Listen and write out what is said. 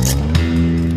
うん。